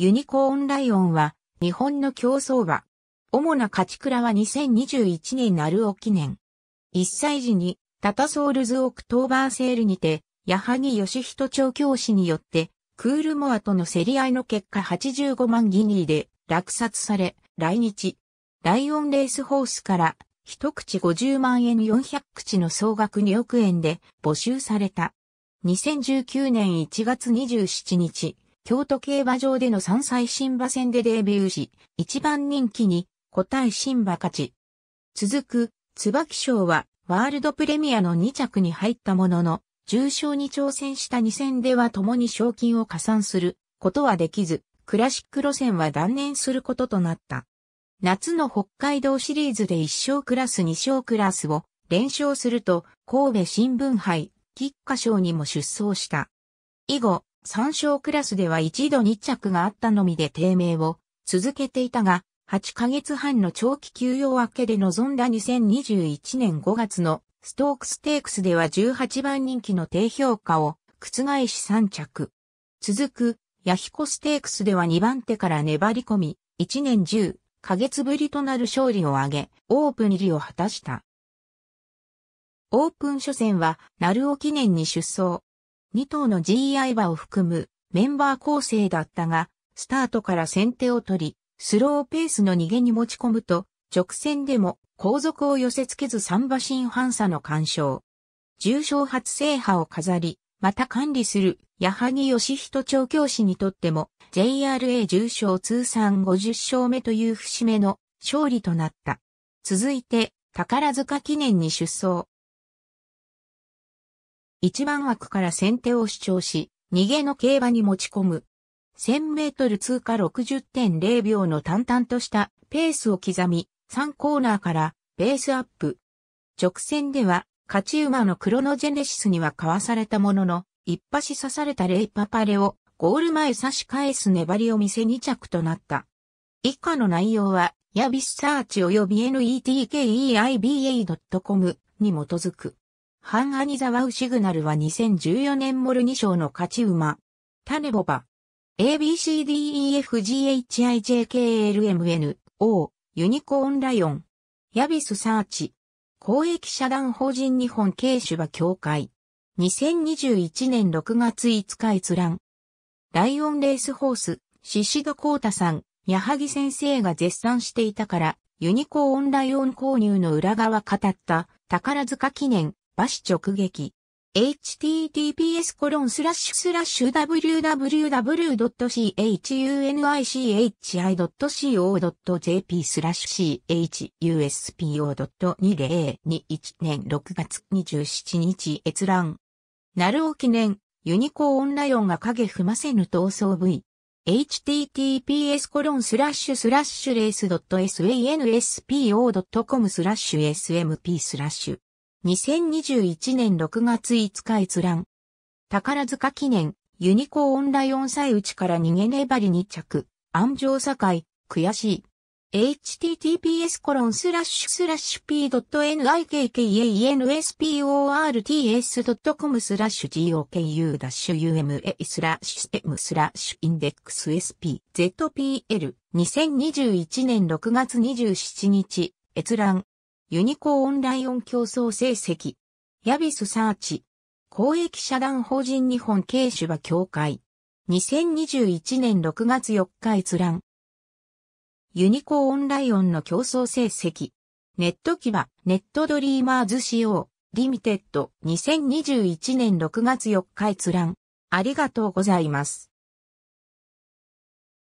ユニコーンライオンは日本の競走馬。主な勝ち鞍は2021年鳴尾記念。1歳時にタタソールズオクトーバーセールにて、矢作義人調教師によって、クールモアとの競り合いの結果85万ギニーで落札され、来日。ライオンレースホースから一口50万円400口の総額2億円で募集された。2019年1月27日、京都競馬場での3歳新馬戦でデビューし、一番人気に答え新馬勝ち。続く、椿賞はワールドプレミアの2着に入ったものの、重賞に挑戦した2戦では共に賞金を加算することはできず、クラシック路線は断念することとなった。夏の北海道シリーズで1勝クラス2勝クラスを連勝すると、神戸新聞杯、菊花賞にも出走した。以後、3勝クラスでは一度2着があったのみで低迷を続けていたが、8ヶ月半の長期休養明けで臨んだ2021年5月のストークステークスでは18番人気の低評価を覆し3着。続く、ヤヒコステークスでは2番手から粘り込み、1年10ヶ月ぶりとなる勝利を挙げ、オープン入りを果たした。オープン初戦は、鳴尾記念に出走。2頭の GI 馬を含むメンバー構成だったが、スタートから先手を取り、スローペースの逃げに持ち込むと、直線でも後続を寄せ付けず3馬身半差の干渉。重賞初制覇を飾り、また管理する矢作義人調教師にとっても JRA 重賞通算50勝目という節目の勝利となった。続いて宝塚記念に出走。一番枠から先手を主張し、逃げの競馬に持ち込む。1000メートル通過60.0秒の淡々としたペースを刻み、3コーナーからベースアップ。直線では勝ち馬のクロノジェネシスにはかわされたものの、一発刺されたレイパパレをゴール前差し返す粘りを見せ2着となった。以下の内容は、ヤビスサーチ及び netkeiba.com に基づく。ハンアニザワウシグナルは2014年モル2賞の勝ち馬。タネボバ。ABCDEFGHIJKLMNO ユニコーンライオン。ヤビスサーチ。公益社団法人日本軽種馬協会。2021年6月5日閲覧。ライオンレースホース、シシドコータさん、矢作先生が絶賛していたから、ユニコーンライオン購入の裏側語った宝塚記念、馬死直撃。https コロンスラッシュスラッシュ www.chunichi.co.jp スラッシュ chuspo.2021 年6月27日閲覧。鳴尾記念、ユニコーンライオンが影踏ませぬ闘争 V。https コロンスラッシュスラッシュレース .sanspo.com スラッシュ smp スラッシュ2021年6月5日閲覧。宝塚記念、ユニコーンライオン最内から逃げ粘り2着、鞍上坂井、悔しい。https コロンスラッシュスラッシュ p.nikkansports.com スラッシュ goku ダッシュ uma スラッシュ m スラッシュ index sp zpl 2021年6月27日閲覧ユニコーンライオン競走成績。 JBIS サーチ。公益社団法人日本軽種馬協会。2021年6月4日閲覧。ユニコーンライオンの競走成績。 netkeiba、Net Dreamers Co., Limited、2021年6月4日閲覧。ありがとうございます。